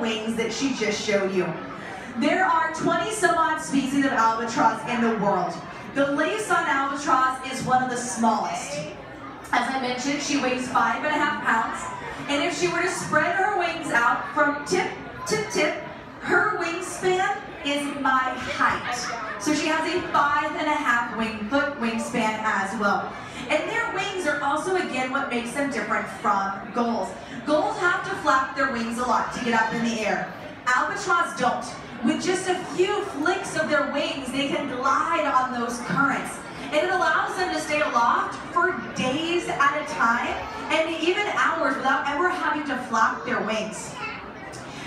wings that she just showed you. There are 20 some odd species of albatross in the world. The Laysan albatross is one of the smallest. As I mentioned, she weighs five and a half pounds. And if she were to spread her wings out from tip to tip, her wingspan is my height. So she has a five and a half wing foot wingspan as well. And their wings are also, again, what makes them different from gulls. To get up in the air. Albatross don't. With just a few flicks of their wings, they can glide on those currents. And it allows them to stay aloft for days at a time and even hours without ever having to flap their wings.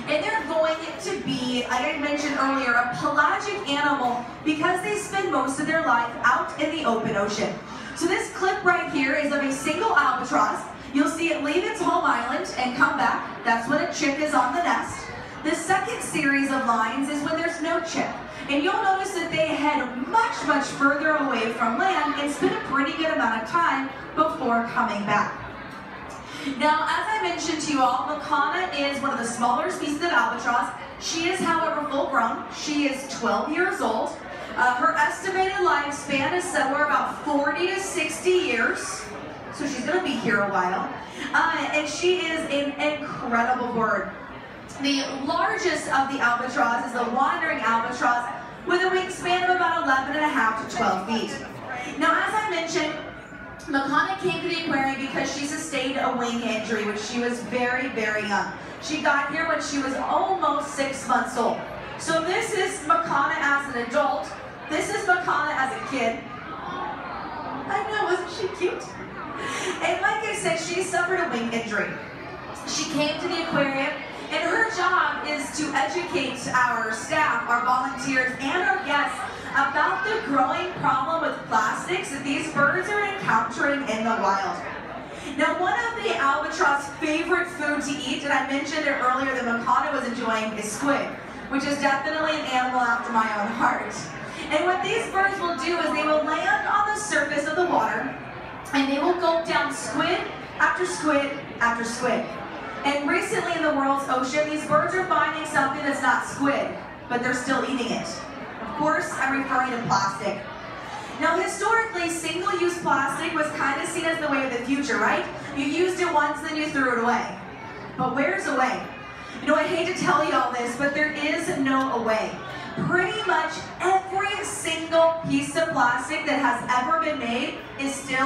And they're going to be, like I mentioned earlier, a pelagic animal because they spend most of their life out in the open ocean. So this clip right here is of a single albatross. You'll see it leave its home island and come back. That's when a chick is on the nest. The second series of lines is when there's no chick. And you'll notice that they head much, much further away from land and spend a pretty good amount of time before coming back. Now, as I mentioned to you all, Makana is one of the smaller species of albatross. She is, however, full grown. She is 12 years old. Uh, her estimated lifespan is somewhere about 40 to 60 years, so she's going to be here a while. Uh, and she is an incredible bird. The largest of the albatross is the wandering albatross with a wingspan of about 11 and a half to 12 feet. Now, as I mentioned, Makana came to the aquarium because she sustained a wing injury when she was very, very young. She got here when she was almost six months old. So this is Makana as an adult, this is Makana as a kid. I know, wasn't she cute? And like I said, she suffered a wing injury. She came to the aquarium, and her job is to educate our staff, our volunteers, and our guests about the growing problem with plastics that these birds are encountering in the wild. Now, one of the albatross' favorite food to eat, and I mentioned it earlier that Makana was enjoying, is squid, which is definitely an animal after my own heart. And what these birds will do is they will land on the surface of the water and they will gulp down squid after squid after squid. And recently in the world's ocean, these birds are finding something that's not squid, but they're still eating it. Of course, I'm referring to plastic. Now, historically, single-use plastic was kind of seen as the way of the future, right? You used it once, then you threw it away. But where's away? You know, I hate to tell you all this, but there is no away. Pretty much every single piece of plastic that has ever been made is still